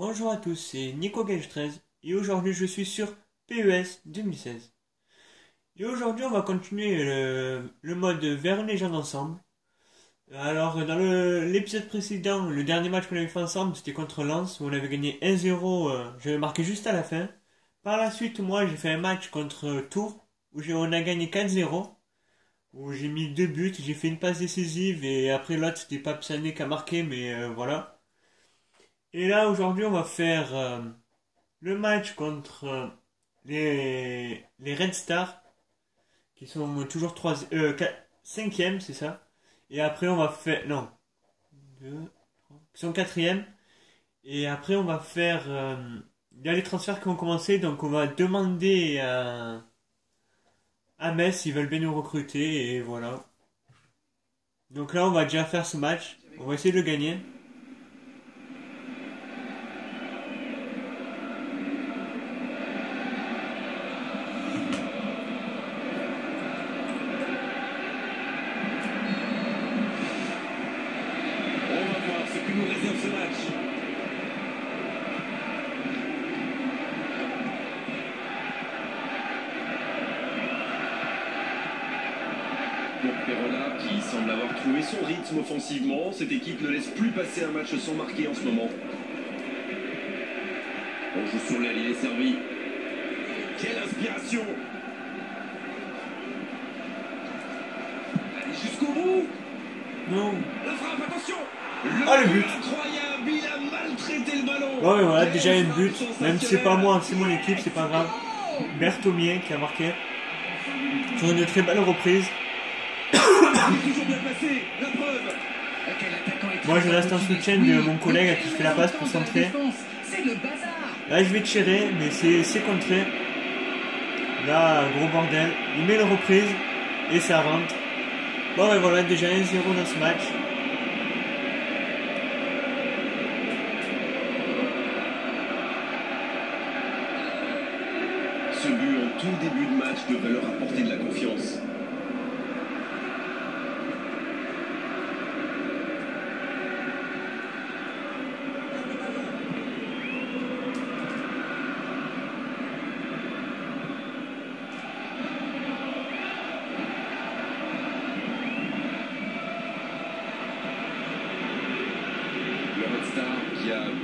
Bonjour à tous, c'est Nico Gage 13 et aujourd'hui je suis sur PES 2016. Et aujourd'hui on va continuer le, mode vers une légende ensemble. Alors dans l'épisode précédent, le dernier match qu'on avait fait ensemble c'était contre Lens où on avait gagné 1-0, euh, j'avais marqué juste à la fin. Par la suite moi j'ai fait un match contre Tours où on a gagné 4-0 où j'ai mis deux buts, j'ai fait une passe décisive et après l'autre c'était pas Psané qui a marqué mais euh, voilà. Et là, aujourd'hui, on va faire euh, le match contre euh, les, les Red Stars, qui sont toujours 3, euh, 5e, c'est ça? Et après, on va faire. Non. 2, 3, qui sont 4e. Et après, on va faire. Il y a les transferts qui ont commencé, donc on va demander à, à Metz s'ils veulent bien nous recruter, et voilà. Donc là, on va déjà faire ce match. On va essayer de gagner. Son rythme offensivement. Cette équipe ne laisse plus passer un match sans marquer en ce moment. On joue sur l'aile, il est servi. Quelle inspiration Allez jusqu'au bout Non. La frappe, attention Ah, le but Incroyable, il a maltraité le ballon Ouais, voilà, déjà un but. Même si c'est pas moi, c'est mon équipe, c'est pas grave. Berthomier qui a marqué. Sur une très belle reprise. Moi, je reste en soutien de mon collègue qui je fais la passe pour centrer. Là, je vais tirer, mais c'est contré. Là, gros bordel. Il met la reprise et ça rentre. Bon, et voilà, déjà 1-0 dans ce match. Ce but en tout début de match devrait leur apporter de la confiance.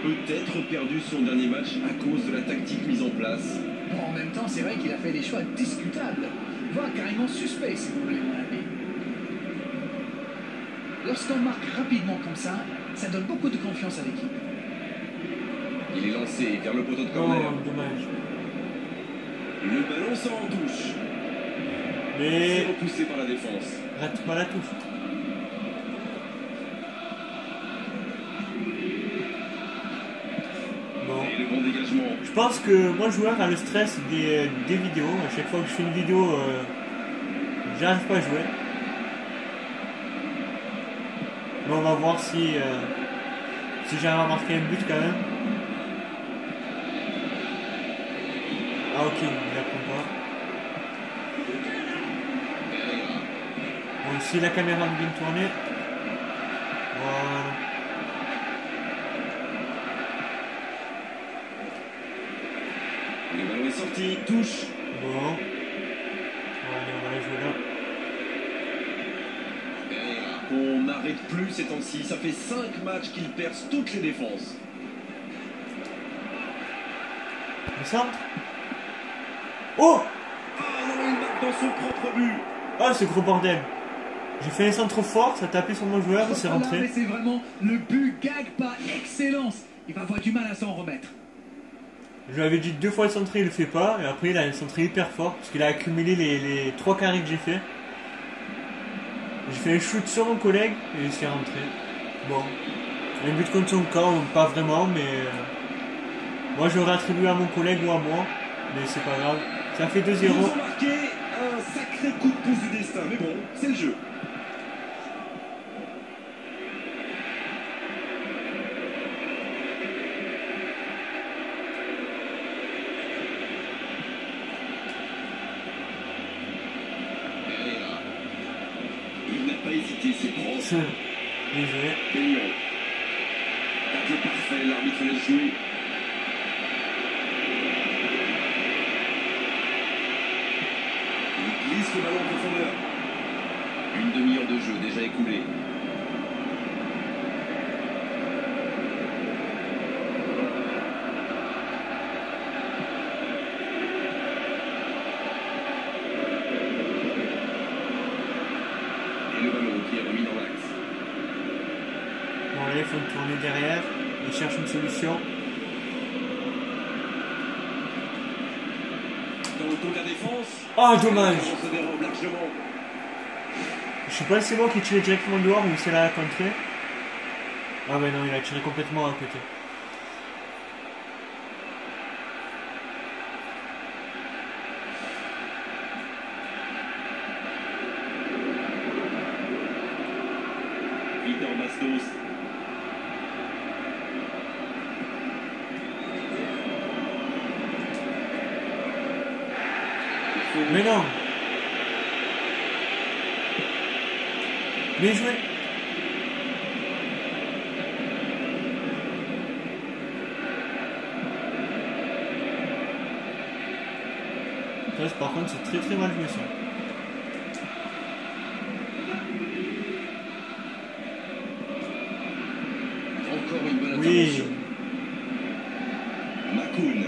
Peut-être perdu son dernier match à cause de la tactique mise en place. Bon, en même temps, c'est vrai qu'il a fait des choix discutables, voire carrément suspects, si vous voulez mon avis. Lorsqu'on marque rapidement comme ça, ça donne beaucoup de confiance à l'équipe. Il est lancé vers le poteau de corner. Oh, dommage. Le ballon sort en touche. Mais... C'est repoussé par la défense. Rate pas la touche. Pense que moi, joueur, a le stress des, des, vidéos. À chaque fois que je fais une vidéo, euh, j'arrive pas à jouer. On va voir si, euh, si j'arrive à marquer un but quand même. Ah ok, il apprend pas. Bon, si la caméra vient tourner. Voilà. Touche. Bon. Allez, on va jouer là. On n'arrête plus ces temps-ci. Ça fait 5 matchs qu'il perce toutes les défenses. Le centre Oh Ah non, il marque dans son propre but. Ah, ce gros bordel. J'ai fait un centre fort, ça a tapé sur mon joueur et c'est rentré. C'est vraiment le but gag par excellence. Il va avoir du mal à s'en remettre. Je lui avais dit deux fois de centrer, il le fait pas. Et après, il a centré hyper fort parce qu'il a accumulé les, les trois carrés que j'ai fait. J'ai fait un shoot sur mon collègue et il s'est rentré. Bon. Un but contre son camp, pas vraiment, mais. Euh, moi, j'aurais attribué à mon collègue ou à moi. Mais c'est pas grave. Ça fait 2-0. Ils marqué un sacré coup de pouce du destin. Mais bon, c'est le jeu. Je passe, fallait l'arbitre laisse jouer. Il glisse le ballon en profondeur. Une demi-heure de jeu déjà écoulée. Allez, il faut tourner derrière. Il cherche une solution. Le. Oh, dommage. Je sais pas si c'est moi qui tiré directement dehors ou c'est la contrée. Ah ouais non, il a tiré complètement à côté. Bastos. Mais non Bien joué Ça, par contre, c'est très très mal joué ça. Encore une bonne Oui. intervention. Makoun.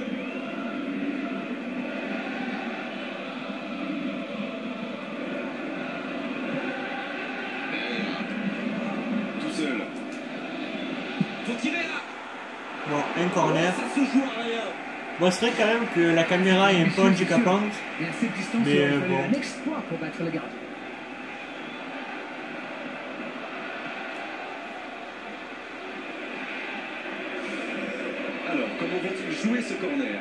Pereira. Tout seul. Faut tirer là Bon, un corner. Ça se joue à rien Bon, c'est vrai quand même que la caméra est un peu handicapante. Et à cette distance, Mais, euh, bon. un exploit pour battre le gardien. Alors, comment vont-ils jouer ce corner?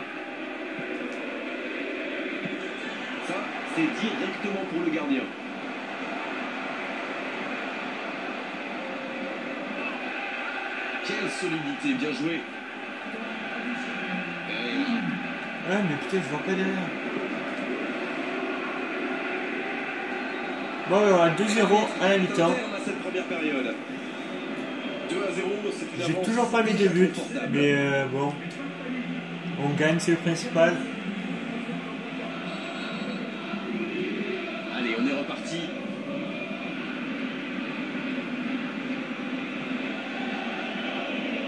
Ça, c'est directement pour le gardien. Quelle solidité, bien joué. Ouais, mais putain, je vois pas derrière. Bon, voilà, 2-0 à la mi-temps. Terme à cette première période. 2 à 0, c'est une J'ai toujours pas mis de but, mais euh, bon. On gagne, c'est le principal. Allez, on est reparti.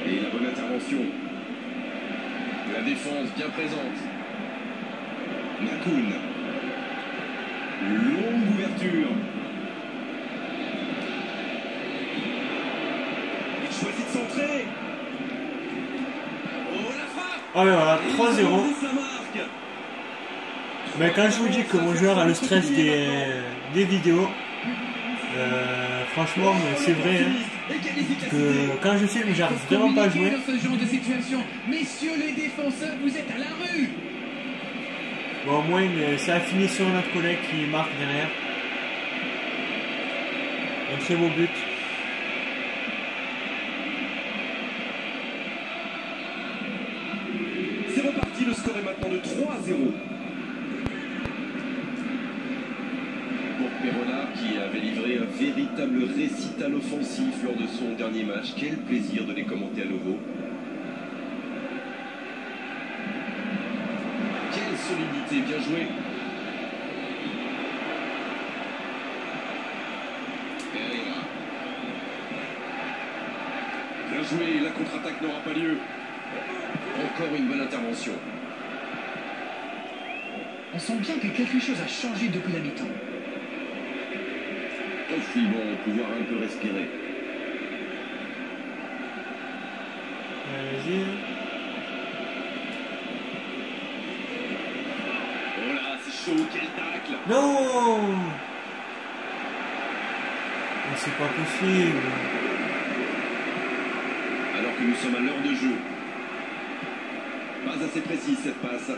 Et la bonne intervention. La défense bien présente. Makoun. Longue ouverture. Il choisit de centrer. Oh la frappe ouais, voilà, Et 3-0. il remonte sa marque. Mais quand je vous dis que mon joueur a le stress des, des vidéos, euh, franchement, c'est vrai. hein, que quand je filme, j'arrive vraiment pas à jouer. Dans ce genre de situation, messieurs les défenseurs, vous êtes à la rue. Bon, au moins, ça a fini sur notre collègue qui marque derrière. Un très beau but. Perona, qui avait livré un véritable récital offensif lors de son dernier match, quel plaisir de les commenter à nouveau. Quelle solidité, bien joué. Bien joué, la contre-attaque n'aura pas lieu. Encore une bonne intervention. On sent bien que quelque chose a changé depuis la mi-temps. Aussi bon pouvoir un peu respirer. Vas-y. Oh là, c'est chaud, quel tacle Non C'est pas possible. Alors que nous sommes à l'heure de jeu. Pas assez précise cette passe.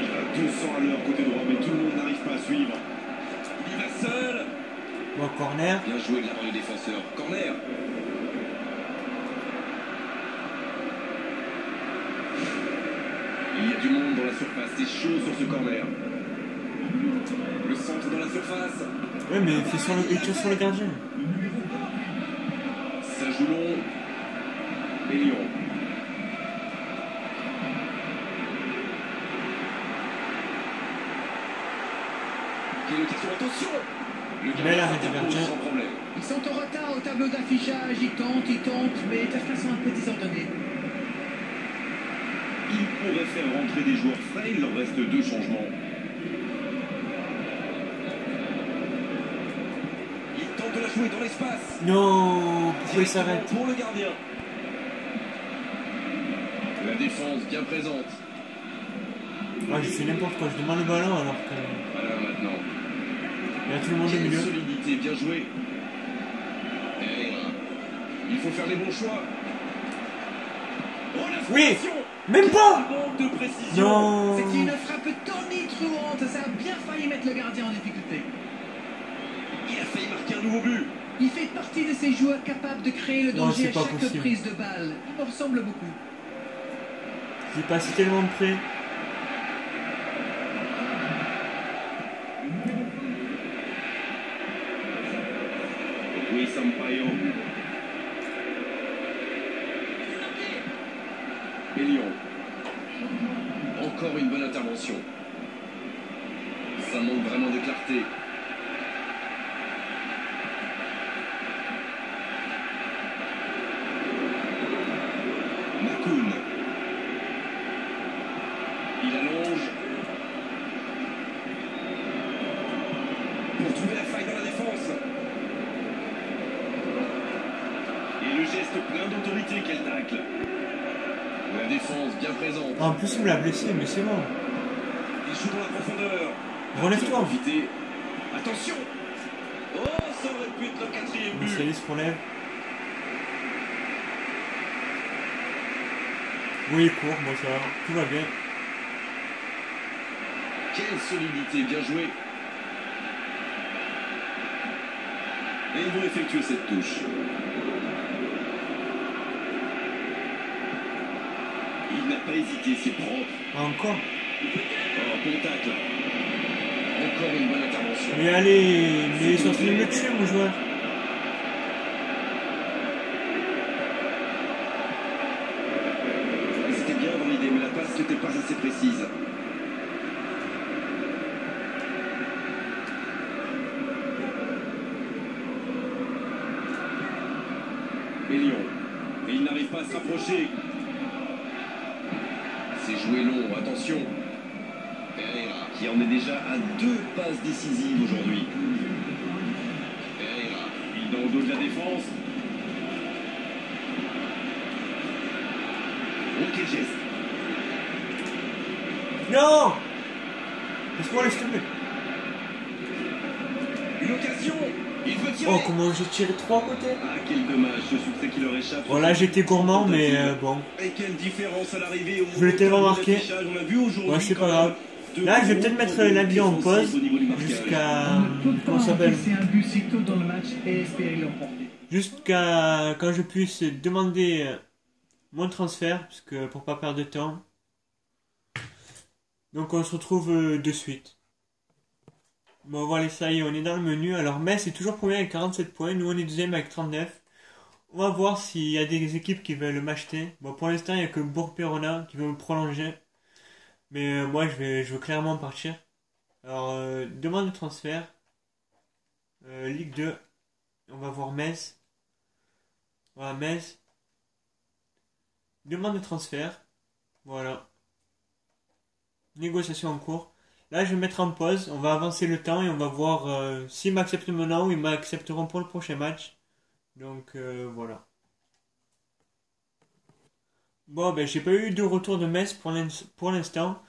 Il va 200 à l'heure côté droit, mais tout le monde n'arrive pas à suivre. Il va seul Bon, corner. Bien joué de la part du défenseur. Corner Il y a du monde dans la surface, c'est chaud sur ce corner. Le centre dans la surface. Ouais, mais il, fait sur le, il tire sur le gardien. Ça joue long. Et Lyon. Attention arrêt de s'interpose gardien. sans problème. Ils sont en retard au tableau d'affichage, ils tentent, ils tentent, mais de toute façon un peu désordonné. Il pourrait faire rentrer des joueurs frais, il leur reste deux changements. Il tente de la jouer dans l'espace. Non, pourquoi il s'arrête Pour le gardien. La défense bien présente. Ah, je fais n'importe quoi, je demande le ballon alors que. Voilà maintenant. Il y a tout le monde au Quelle milieu. solidité, bien joué. Herrera. Il faut faire les bons choix. Oh la Oui. Même pas de précision. Non C'était une frappe tonitruante, ça a bien failli mettre le gardien en difficulté. Il a failli marquer un nouveau but. Il fait partie de ces joueurs capables de créer le danger c'est à chaque possible. prise de balle. Il me ressemble beaucoup. J'ai passé tellement près. Oui, Sampaio. Lyon. Encore une bonne intervention. Ça manque vraiment de clarté. Makoun. Il allonge. Pour trouver la faille dans la défense. Et le geste plein d'autorité qu'elle. La défense bien présente. Ah, en plus, il me l'a blessé, mais c'est bon. Il joue dans la profondeur. Relève-toi. Attention Oh, ça aurait pu être le quatrième but. Salis se relève. Oui, il court, moi ça va. Tout va bien. Quelle solidité, bien joué. Et ils vont effectuer cette touche. Il n'a pas hésité, c'est propre. Ah, encore Oh, bon tacle. Encore une bonne intervention. Mais allez, mais ils sont en train de me tuer, mon joueur. C'était bien dans l'idée, mais la passe n'était pas assez précise. Et Lyon. Et il n'arrive pas à se rapprocher. C'est joué long, attention. Herrera, qui en est déjà à deux passes décisives aujourd'hui. Herrera, il dans le dos de la défense. Quel geste Non Laisse-moi laisse tomber. Une occasion Oh, comment j'ai tiré trois côtés Ah, quel dommage, ce succès qui leur échappe. Voilà, j'étais gourmand, mais euh, bon. Et quelle différence à l'arrivée au Je l'ai tellement marqué. l'affichage, On a vu aujourd'hui. Ouais, c'est pas grave. Là, je vais peut-être mettre l'avis en pause jusqu'à. Comment ça s'appelle encaisser un but si tôt dans le match et espérer l'emporter. Jusqu'à quand je puisse demander euh, mon transfert, parce que pour pas perdre de temps. Donc on se retrouve euh, de suite. Bon voilà, ça y est, on est dans le menu. Alors Metz est toujours premier avec 47 points, nous on est deuxième avec 39. On va voir s'il y a des équipes qui veulent m'acheter. Bon pour l'instant il n'y a que Bourg-Perona qui veut me prolonger. Mais euh, moi je vais je veux clairement partir. Alors euh, demande de transfert. Euh, Ligue 2. On va voir Metz. Voilà, Metz. Demande de transfert. Voilà. Négociation en cours. Là, je vais mettre en pause. On va avancer le temps et on va voir euh, s'ils m'acceptent maintenant ou ils m'accepteront pour le prochain match. Donc, euh, voilà. Bon, ben, j'ai pas eu de retour de Metz pour l'ins- pour l'instant.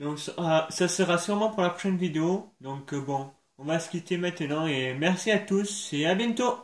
Donc, ça, ah, ça sera sûrement pour la prochaine vidéo. Donc, euh, bon, on va se quitter maintenant et merci à tous et à bientôt!